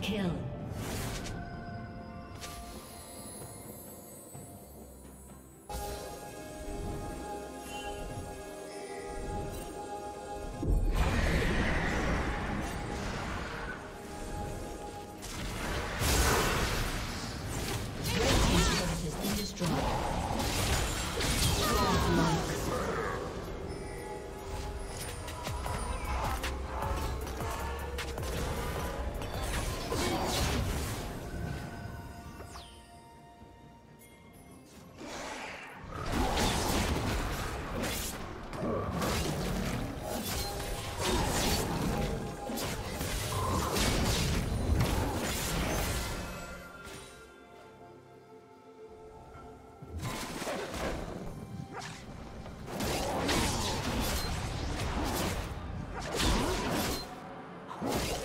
kill. Wow.